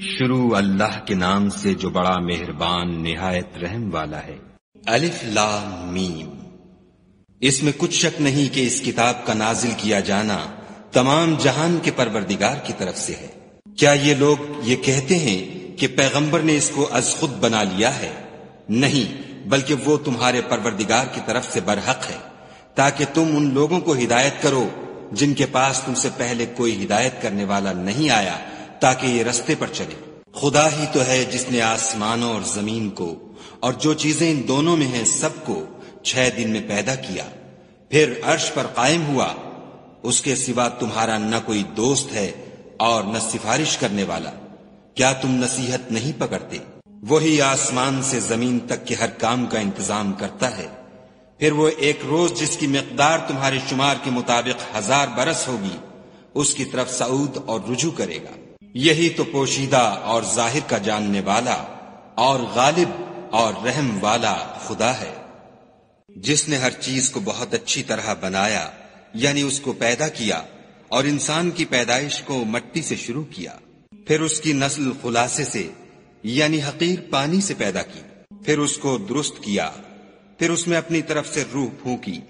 शुरू अल्लाह के नाम से जो बड़ा मेहरबान, निहायत रहम वाला है। अलिफ ला मीम। इसमें कुछ शक नहीं कि इस किताब का नाजिल किया जाना तमाम जहान के परवरदिगार की तरफ़ से है। क्या ये लोग ये कहते हैं कि पैगंबर ने इसको अज खुद बना लिया है? नहीं, बल्कि वो तुम्हारे परवरदिगार की तरफ़ से बरहक है, ताकि तुम उन लोगों को हिदायत करो जिनके पास तुमसे पहले कोई हिदायत करने वाला नहीं आया ताकि ये रस्ते पर चले। खुदा ही तो है जिसने आसमानों और ज़मीन को और जो चीज़ें इन दोनों में हैं सबको छह दिन में पैदा किया। फिर अर्श पर कायम हुआ। उसके सिवा तुम्हारा न कोई दोस्त है और न सिफारिश करने वाला। क्या तुम नसीहत नहीं पकड़ते? वही आसमान से ज़मीन तक के हर काम का इंतज़ाम करता है। फिर वो एक रोज जिसकी मकदार तुम्हारे शुमार के मुताबिक हज़ार बरस होगी, उसकी तरफ़ सऊद और रुजू करेगा। यही तो पोशीदा और ज़ाहिर का जानने वाला और गालिब और रहम वाला खुदा है। जिसने हर चीज़ को बहुत अच्छी तरह बनाया, यानी उसको पैदा किया और इंसान की पैदाइश को मट्टी से शुरू किया। फिर उसकी नस्ल खुलासे से, यानी हकीर पानी से पैदा की। फिर उसको दुरुस्त किया। फिर उसमें अपनी तरफ़ से रूह फूकी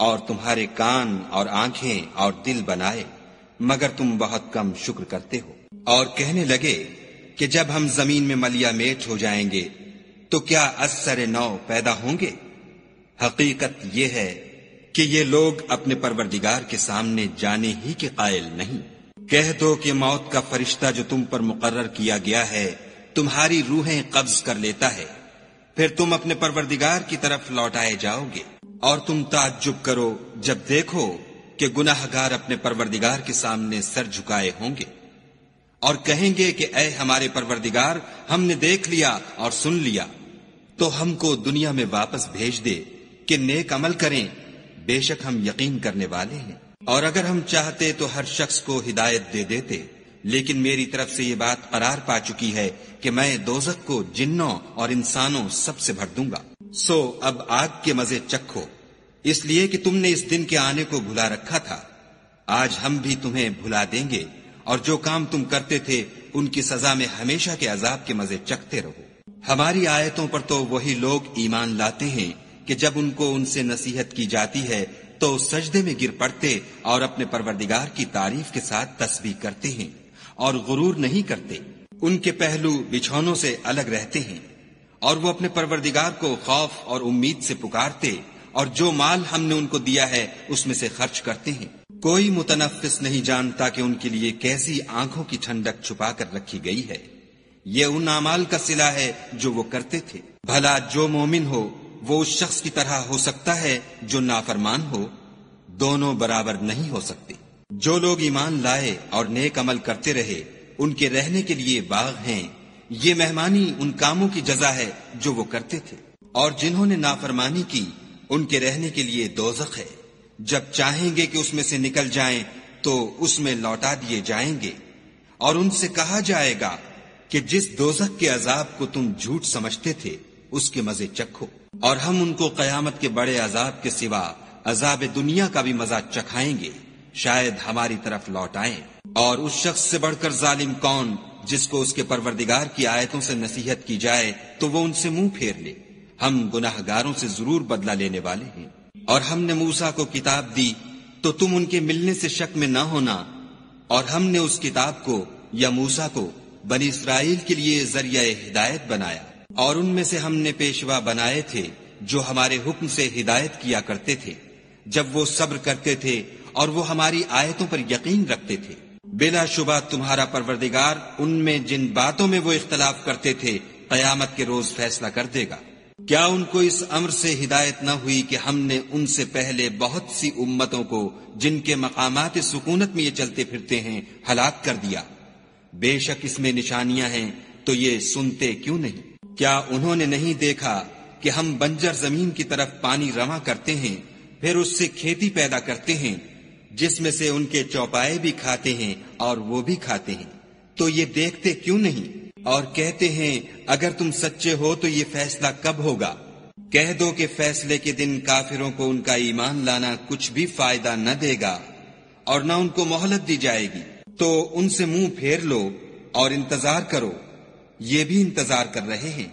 और तुम्हारे कान और आँखें और दिल बनाए, मगर तुम बहुत कम शुक्र करते हो। और कहने लगे कि जब हम ज़मीन में मलिया मेट हो जाएँगे तो क्या असर नौ पैदा होंगे? हकीकत यह है कि ये लोग अपने परवरदिगार के सामने जाने ही के कायल नहीं। कह दो कि मौत का फरिश्ता जो तुम पर मुकर्र किया गया है, तुम्हारी रूहें कब्ज कर लेता है। फिर तुम अपने परवरदिगार की तरफ़ लौटाए जाओगे और तुम ताज्जुब करो जब देखो कि गुनाहगार अपने परवरदिगार के सामने सर झुकाए होंगे। और कहेंगे कि, ऐ हमारे परवरदिगार, हमने देख लिया और सुन लिया। तो हमको दुनिया में वापस भेज दे कि नेक अमल करें। बेशक हम यकीन करने वाले हैं। और अगर हम चाहते तो हर शख्स को हिदायत दे देते। लेकिन मेरी तरफ़ से ये बात करार पा चुकी है कि मैं दोजक को जिन्नों और इंसानों सबसे भर दूँगा। सो अब आग के मज़े चखो। इसलिए कि तुमने इस दिन के आने को भुला रखा था। आज हम भी तुम्हें भुला देंगे। और जो काम तुम करते थे, उनकी सजा में हमेशा के अजाब के मज़े चखते रहो। हमारी आयतों पर तो वही लोग ईमान लाते हैं कि जब उनको उनसे नसीहत की जाती है तो सजदे में गिर पड़ते और अपने परवरदिगार की तारीफ़ के साथ तस्वीर करते हैं और गुरूर नहीं करते। उनके पहलू बिछौनों से अलग रहते हैं और वो अपने परवरदिगार को खौफ और उम्मीद से पुकारते और जो माल हमने उनको दिया है, उसमें से खर्च करते हैं। कोई मुतनफिस नहीं जानता कि उनके लिए कैसी आँखों की ठंडक छुपा कर रखी गई है। ये उन अमाल का सिला है जो वो करते थे। भला जो मोमिन हो, वो उस शख्स की तरह हो सकता है जो नाफरमान हो। दोनों बराबर नहीं हो सकते। जो लोग ईमान लाए और नेक अमल करते रहे, उनके रहने के लिए बाग हैं। ये मेहमानी उन कामों की जजा है जो वो करते थे। और जिन्होंने नाफरमानी की, उनके रहने के लिए दोजक है। जब चाहेंगे कि उसमें से निकल जाएँ तो उसमें लौटा दिए जाएँगे। और उनसे कहा जाएगा कि जिस दोजक के अजाब को तुम झूठ समझते थे, उसके मज़े चखो। और हम उनको कयामत के बड़े अजाब के सिवा अजाब दुनिया का भी मज़ा चखाएँगे। शायद हमारी तरफ़ लौट आए। और उस शख्स से बढ़कर जालिम कौन, जिसको उसके परवरदिगार की आयतों से नसीहत की जाए तो वो उनसे मुँह फेर ले। हम गुनाहगारों से ज़रूर बदला लेने वाले हैं। और हमने मूसा को किताब दी तो तुम उनके मिलने से शक में न होना। और हमने उस किताब को, या मूसा को, बनी इसराइल के लिए ज़रिया हिदायत बनाया। और उनमें से हमने पेशवा बनाए थे, जो हमारे हुक्म से हिदायत किया करते थे। जब वो सब्र करते थे, और वो हमारी आयतों पर यकीन रखते थे। बिलाशुबा तुम्हारा परवरदिगार, उनमें जिन बातों में वो इख्तलाफ करते थे, कयामत के रोज फैसला कर देगा। क्या उनको इस अम्र से हिदायत न हुई कि हमने उनसे पहले बहुत सी उम्मतों को, जिनके मकामात सुकूनत में ये चलते फिरते हैं, हलाक कर दिया? बेशक इसमें निशानियाँ हैं तो ये सुनते क्यों नहीं? क्या उन्होंने नहीं देखा कि हम बंजर ज़मीन की तरफ़ पानी रवा करते हैं, फिर उससे खेती पैदा करते हैं, जिसमें से उनके चौपाए भी खाते हैं और वो भी खाते हैं? तो ये देखते क्यों नहीं? और कहते हैं अगर तुम सच्चे हो तो ये फैसला कब होगा? कह दो कि फैसले के दिन काफिरों को उनका ईमान लाना कुछ भी फ़ायदा न देगा और न उनको मोहलत दी जाएगी। तो उनसे मुँह फेर लो और इंतज़ार करो। ये भी इंतज़ार कर रहे हैं।